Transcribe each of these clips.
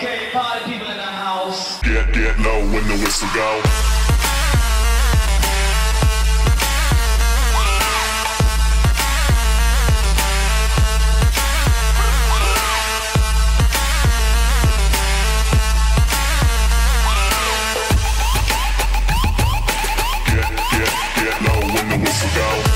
Okay, party people in the house. Get, get low when the whistle go. Get, get, get low when the whistle go.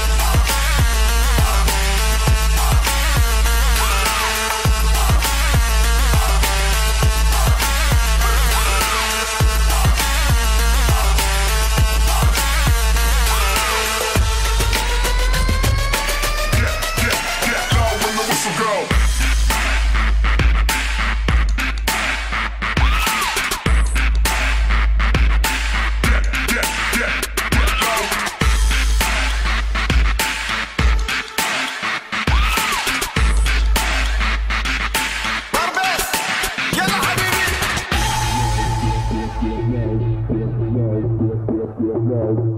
Get,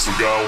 whistle go.